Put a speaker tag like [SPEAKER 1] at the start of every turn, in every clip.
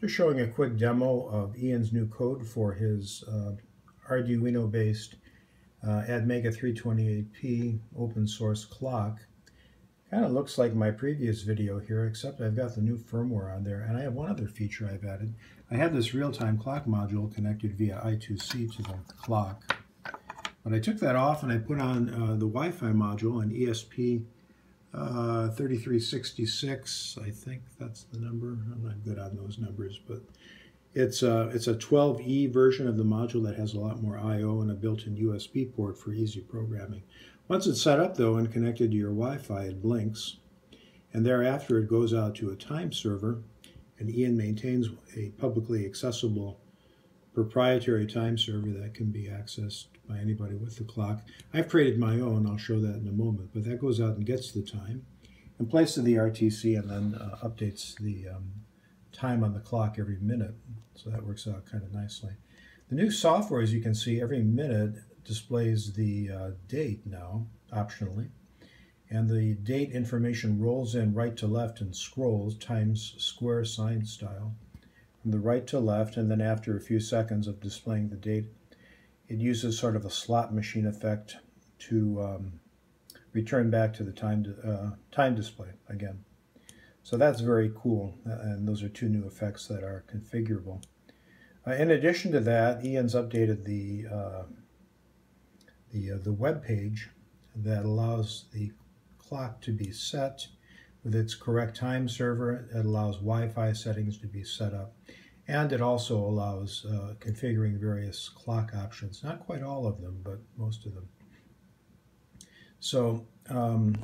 [SPEAKER 1] Just showing a quick demo of Ian's new code for his uh, Arduino-based uh, ATmega 328P open source clock. Kind of looks like my previous video here, except I've got the new firmware on there, and I have one other feature I've added. I had this real-time clock module connected via I2C to the clock, but I took that off and I put on uh, the Wi-Fi module, an ESP uh, 3366, I think that's the number. I'm not good on those numbers, but it's a, it's a 12E version of the module that has a lot more I.O. and a built-in USB port for easy programming. Once it's set up, though, and connected to your Wi-Fi, it blinks, and thereafter it goes out to a time server, and Ian maintains a publicly accessible proprietary time server that can be accessed by anybody with the clock. I've created my own, I'll show that in a moment, but that goes out and gets the time in place of the RTC and then uh, updates the um, time on the clock every minute. So that works out kind of nicely. The new software, as you can see, every minute displays the uh, date now, optionally. And the date information rolls in right to left and scrolls Times Square sign style from the right to left, and then after a few seconds of displaying the date, it uses sort of a slot machine effect to um, return back to the time, uh, time display again. So that's very cool, and those are two new effects that are configurable. Uh, in addition to that, Ian's updated the uh, the uh, the web page that allows the clock to be set with its correct time server. It allows Wi-Fi settings to be set up. And it also allows uh, configuring various clock options. Not quite all of them, but most of them. So um,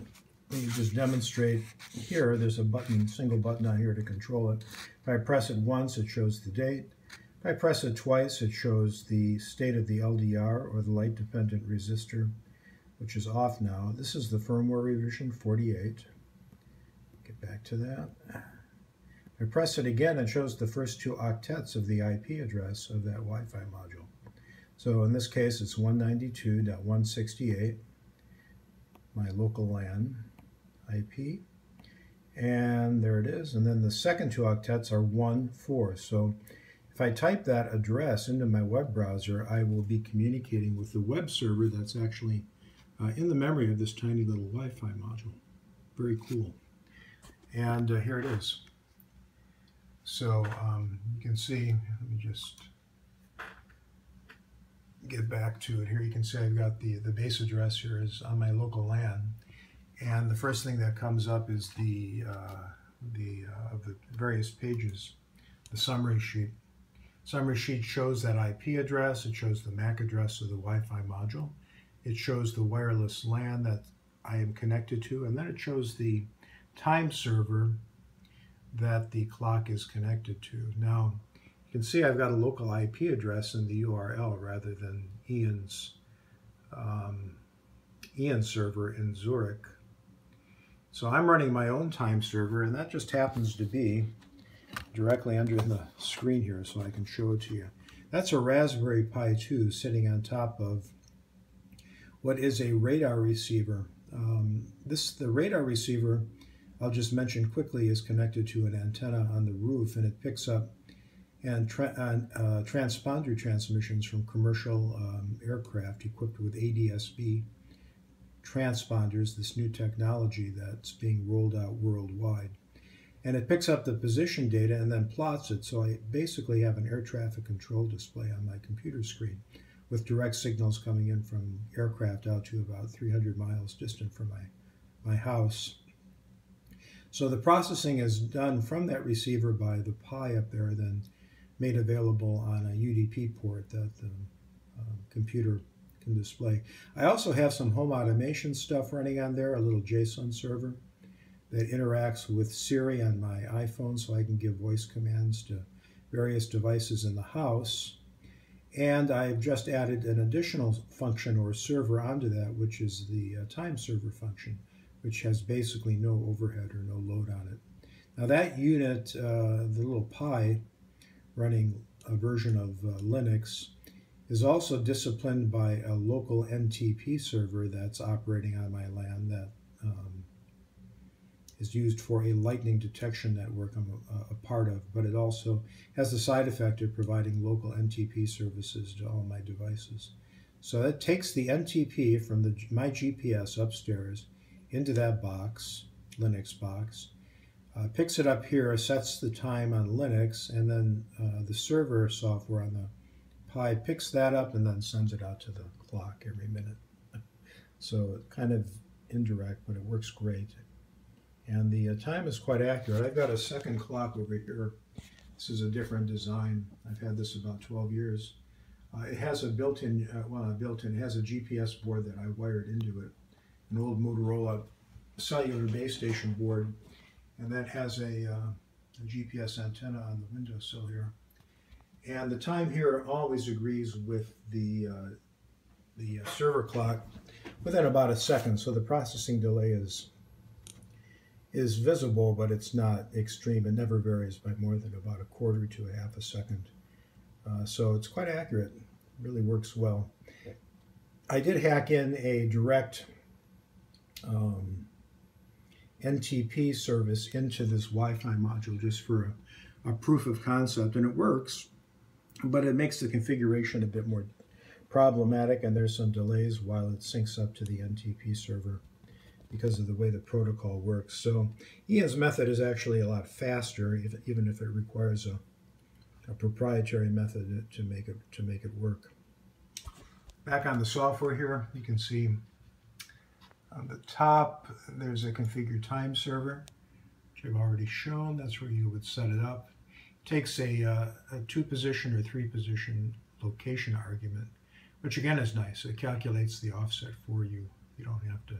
[SPEAKER 1] let me just demonstrate here. There's a button, single button on here to control it. If I press it once, it shows the date. If I press it twice, it shows the state of the LDR or the light-dependent resistor, which is off now. This is the firmware revision 48 back to that. I press it again, it shows the first two octets of the IP address of that Wi-Fi module. So in this case, it's 192.168, my local LAN IP. And there it is. And then the second two octets are 1, 4. So if I type that address into my web browser, I will be communicating with the web server that's actually uh, in the memory of this tiny little Wi-Fi module. Very cool. And uh, here it is. So um, you can see, let me just get back to it. Here you can see I've got the, the base address here is on my local LAN. And the first thing that comes up is the, uh, the uh, of the various pages, the summary sheet. Summary sheet shows that IP address, it shows the MAC address of the Wi-Fi module, it shows the wireless LAN that I am connected to, and then it shows the time server that the clock is connected to. Now, you can see I've got a local IP address in the URL rather than Ian's um, Ian server in Zurich. So I'm running my own time server, and that just happens to be directly under the screen here, so I can show it to you. That's a Raspberry Pi 2 sitting on top of what is a radar receiver. Um, this The radar receiver I'll just mention quickly, is connected to an antenna on the roof and it picks up and tra uh, transponder transmissions from commercial um, aircraft equipped with ADS-B transponders, this new technology that's being rolled out worldwide. And it picks up the position data and then plots it, so I basically have an air traffic control display on my computer screen with direct signals coming in from aircraft out to about 300 miles distant from my, my house. So the processing is done from that receiver by the Pi up there, then made available on a UDP port that the uh, computer can display. I also have some home automation stuff running on there, a little JSON server that interacts with Siri on my iPhone so I can give voice commands to various devices in the house. And I've just added an additional function or server onto that, which is the uh, time server function which has basically no overhead or no load on it. Now that unit, uh, the little Pi running a version of uh, Linux, is also disciplined by a local NTP server that's operating on my LAN that um, is used for a lightning detection network I'm a, a, part of, but it also has the side effect of providing local NTP services to all my devices. So that takes the NTP from the, my GPS upstairs into that box, Linux box, uh, picks it up here, sets the time on Linux, and then uh, the server software on the Pi picks that up and then sends it out to the clock every minute. So it's kind of indirect, but it works great. And the uh, time is quite accurate. I've got a second clock over here. This is a different design. I've had this about 12 years. Uh, it has a built-in, uh, well, built-in, it has a GPS board that I wired into it. An old Motorola cellular base station board. And that has a, uh, a GPS antenna on the windowsill here. And the time here always agrees with the, uh, the uh, server clock within about a second. So the processing delay is is visible, but it's not extreme. It never varies by more than about a quarter to a half a second. Uh, so it's quite accurate. It really works well. I did hack in a direct um, NTP service into this Wi-Fi module just for a, a proof of concept, and it works, but it makes the configuration a bit more problematic, and there's some delays while it syncs up to the NTP server because of the way the protocol works. So Ian's method is actually a lot faster, if, even if it requires a, a proprietary method to make it to make it work. Back on the software here, you can see on the top there's a configure time server, which I've already shown. That's where you would set it up. It takes a, uh, a two position or three position location argument, which again is nice. It calculates the offset for you. You don't have to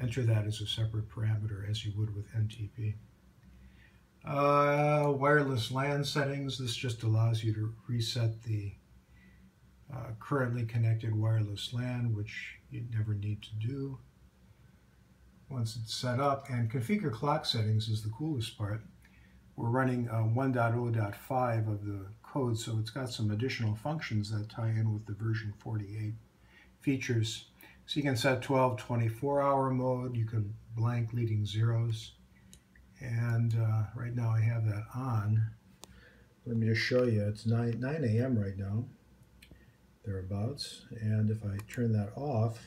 [SPEAKER 1] enter that as a separate parameter as you would with NTP. Uh, wireless LAN settings, this just allows you to reset the uh, currently connected wireless LAN, which you never need to do once it's set up. And configure clock settings is the coolest part. We're running uh, 1.0.5 of the code, so it's got some additional functions that tie in with the version 48 features. So you can set 12, 24 hour mode. You can blank leading zeros. And uh, right now I have that on. Let me just show you. It's 9, 9 a.m. right now, thereabouts. And if I turn that off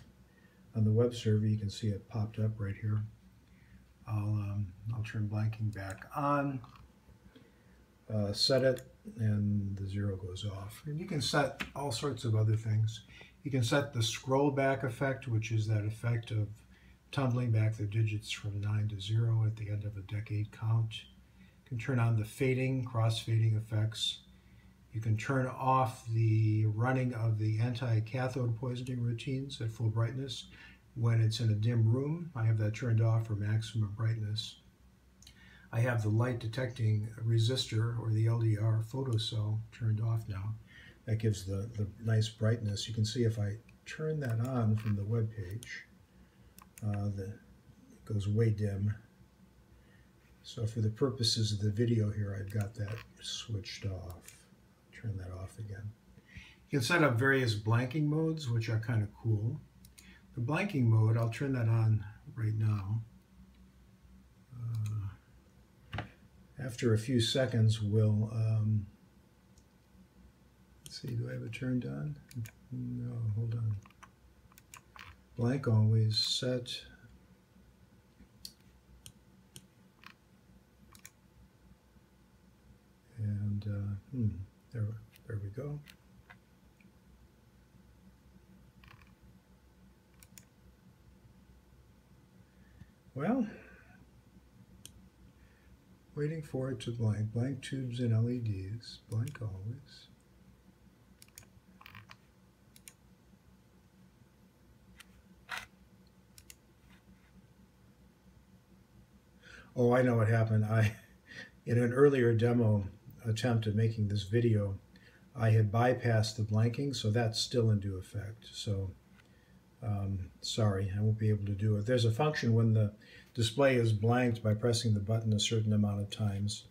[SPEAKER 1] on the web server, you can see it popped up right here. I'll, um, I'll turn blanking back on, uh, set it, and the zero goes off. And you can set all sorts of other things. You can set the scroll back effect, which is that effect of tumbling back the digits from 9 to 0 at the end of a decade count. You can turn on the fading, cross-fading effects. You can turn off the running of the anti-cathode poisoning routines at full brightness when it's in a dim room. I have that turned off for maximum brightness. I have the light detecting resistor or the LDR photocell turned off now that gives the, the nice brightness. You can see if I turn that on from the web page, uh, the, it goes way dim. So for the purposes of the video here, I've got that switched off. Turn that off again. You can set up various blanking modes, which are kind of cool. The blanking mode, I'll turn that on right now. Uh, after a few seconds, we'll, um, see, do I have it turned on? No, hold on. Blank always set. And uh, hmm, there, there we go. Well, waiting for it to blank. Blank tubes and LEDs, blank always. Oh, I know what happened. I, in an earlier demo attempt at making this video, I had bypassed the blanking, so that's still in due effect. So, um, sorry, I won't be able to do it. There's a function when the display is blanked by pressing the button a certain amount of times.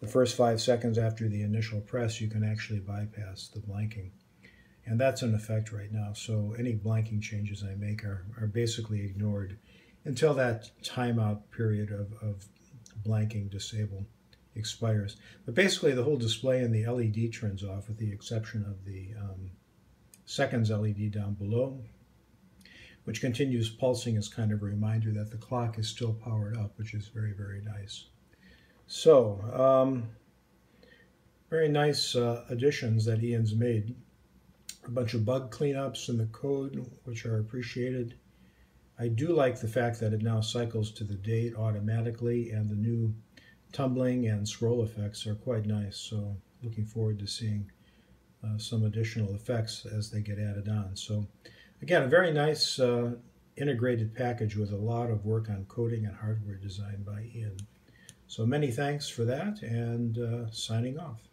[SPEAKER 1] The first five seconds after the initial press, you can actually bypass the blanking. And that's in effect right now, so any blanking changes I make are, are basically ignored until that timeout period of, of blanking disable expires. But basically, the whole display and the LED turns off, with the exception of the um, seconds LED down below, which continues pulsing as kind of a reminder that the clock is still powered up, which is very, very nice. So, um, very nice uh, additions that Ian's made. A bunch of bug cleanups in the code, which are appreciated. I do like the fact that it now cycles to the date automatically, and the new tumbling and scroll effects are quite nice. So, looking forward to seeing uh, some additional effects as they get added on. So, again, a very nice uh, integrated package with a lot of work on coding and hardware design by Ian. So many thanks for that, and uh, signing off.